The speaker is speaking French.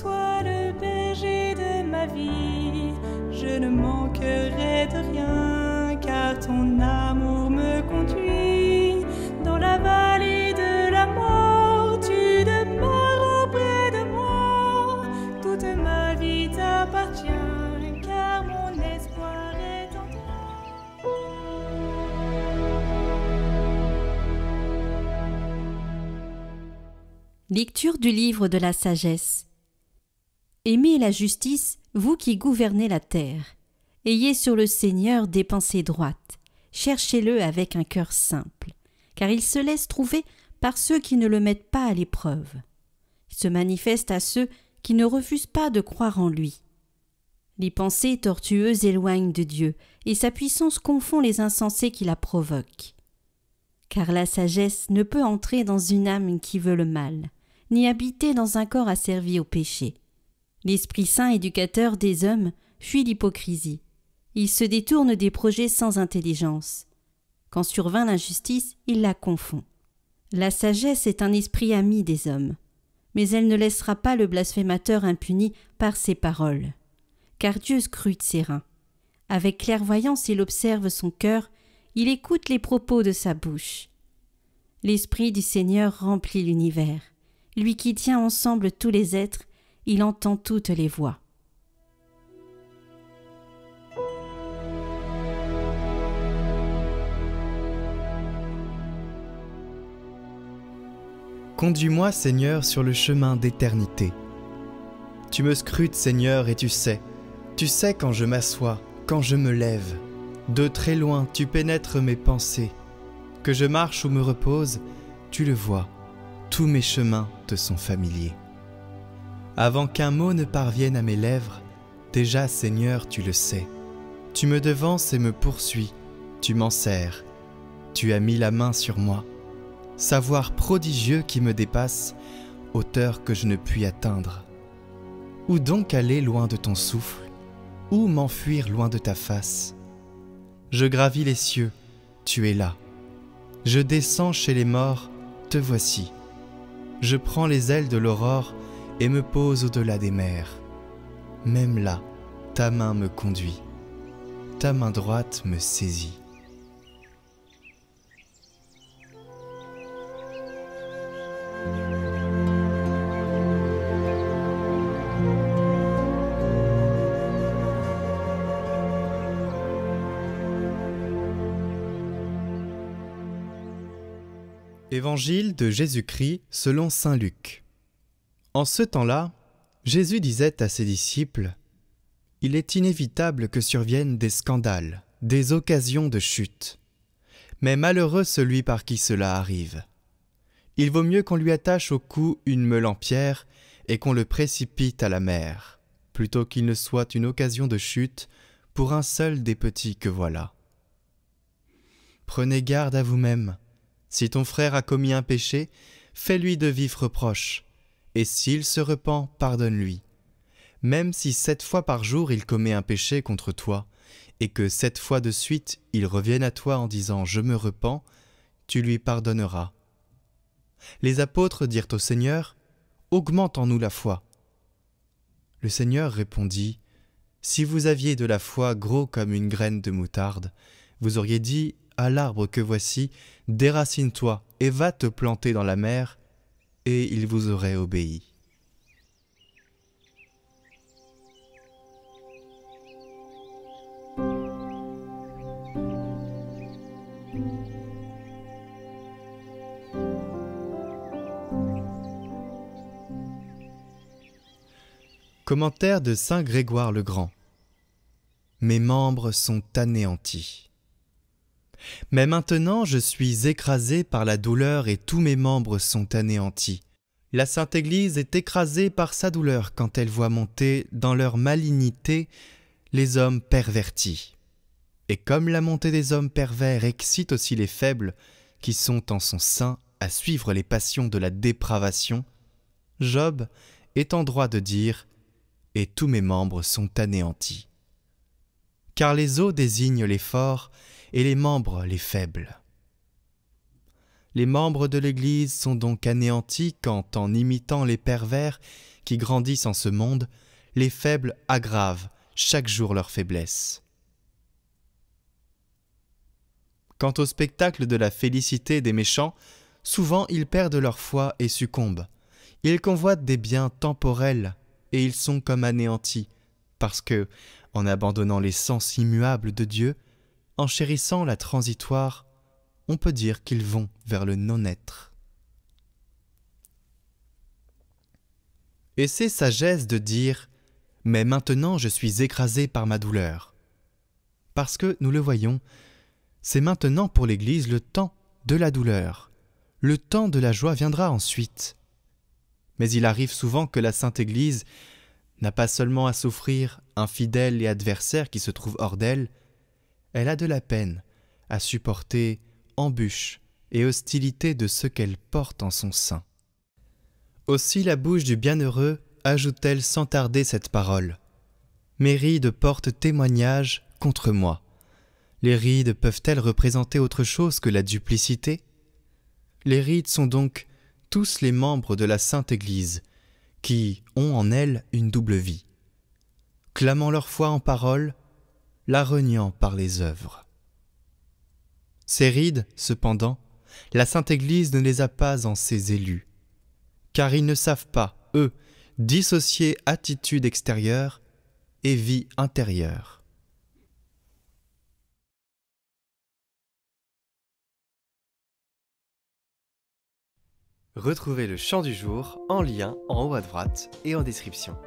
toi le berger de ma vie. Je ne manquerai de rien, car ton amour Lecture du livre de la sagesse. Aimez la justice, vous qui gouvernez la terre. Ayez sur le Seigneur des pensées droites. Cherchez-le avec un cœur simple, car il se laisse trouver par ceux qui ne le mettent pas à l'épreuve. Il se manifeste à ceux qui ne refusent pas de croire en lui. Les pensées tortueuses éloignent de Dieu, et sa puissance confond les insensés qui la provoquent. Car la sagesse ne peut entrer dans une âme qui veut le mal, ni habiter dans un corps asservi au péché. L'Esprit Saint éducateur des hommes fuit l'hypocrisie. Il se détourne des projets sans intelligence. Quand survint l'injustice, il la confond. La sagesse est un esprit ami des hommes, mais elle ne laissera pas le blasphémateur impuni par ses paroles. Car Dieu scrute ses reins. Avec clairvoyance il observe son cœur, il écoute les propos de sa bouche. L'Esprit du Seigneur remplit l'univers. Lui qui tient ensemble tous les êtres, il entend toutes les voix. Conduis-moi, Seigneur, sur le chemin d'éternité. Tu me scrutes, Seigneur, et tu sais. Tu sais quand je m'assois, quand je me lève. De très loin, tu pénètres mes pensées. Que je marche ou me repose, tu le vois. Tous mes chemins te sont familiers. Avant qu'un mot ne parvienne à mes lèvres, déjà, Seigneur, tu le sais. Tu me devances et me poursuis, tu m'en sers. Tu as mis la main sur moi. Savoir prodigieux qui me dépasse, hauteur que je ne puis atteindre. Où donc aller loin de ton souffle? Où m'enfuir loin de ta face? Je gravis les cieux, tu es là. Je descends chez les morts, te voici. Je prends les ailes de l'aurore et me pose au-delà des mers. Même là, ta main me conduit, ta main droite me saisit. Évangile de Jésus-Christ selon Saint Luc. En ce temps-là, Jésus disait à ses disciples, Il est inévitable que surviennent des scandales, des occasions de chute. Mais malheureux celui par qui cela arrive. Il vaut mieux qu'on lui attache au cou une meule en pierre et qu'on le précipite à la mer, plutôt qu'il ne soit une occasion de chute pour un seul des petits que voilà. Prenez garde à vous-même. Si ton frère a commis un péché, fais-lui de vifs reproches, et s'il se repent, pardonne-lui. Même si sept fois par jour il commet un péché contre toi, et que sept fois de suite il revienne à toi en disant Je me repens, tu lui pardonneras. Les apôtres dirent au Seigneur Augmente en nous la foi. Le Seigneur répondit Si vous aviez de la foi gros comme une graine de moutarde, vous auriez dit à l'arbre que voici, déracine-toi et va te planter dans la mer, et il vous aurait obéi. Commentaire de Saint Grégoire le Grand. Mes membres sont anéantis. Mais maintenant je suis écrasé par la douleur et tous mes membres sont anéantis. La Sainte Église est écrasée par sa douleur quand elle voit monter dans leur malignité les hommes pervertis. Et comme la montée des hommes pervers excite aussi les faibles qui sont en son sein à suivre les passions de la dépravation, Job est en droit de dire Et tous mes membres sont anéantis. Car les os désignent les forts et les membres les faibles. Les membres de l'Église sont donc anéantis quand, en imitant les pervers qui grandissent en ce monde, les faibles aggravent chaque jour leur faiblesse. Quant au spectacle de la félicité des méchants, souvent ils perdent leur foi et succombent. Ils convoitent des biens temporels et ils sont comme anéantis, parce que, en abandonnant les sens immuables de Dieu, en chérissant la transitoire, on peut dire qu'ils vont vers le non-être. Et c'est sagesse de dire Mais maintenant je suis écrasé par ma douleur. Parce que, nous le voyons, c'est maintenant pour l'Église le temps de la douleur. Le temps de la joie viendra ensuite. Mais il arrive souvent que la Sainte Église n'a pas seulement à souffrir un fidèle et adversaire qui se trouve hors d'elle, elle a de la peine à supporter embûches et hostilités de ceux qu'elle porte en son sein. Aussi la bouche du bienheureux ajoute-t-elle sans tarder cette parole. Mes rides portent témoignage contre moi. Les rides peuvent-elles représenter autre chose que la duplicité? Les rides sont donc tous les membres de la Sainte Église, qui ont en elles une double vie, clamant leur foi en parole, la reniant par les œuvres. Ces rides, cependant, la Sainte Église ne les a pas en ses élus, car ils ne savent pas, eux, dissocier attitude extérieure et vie intérieure. Retrouvez le chant du jour en lien en haut à droite et en description.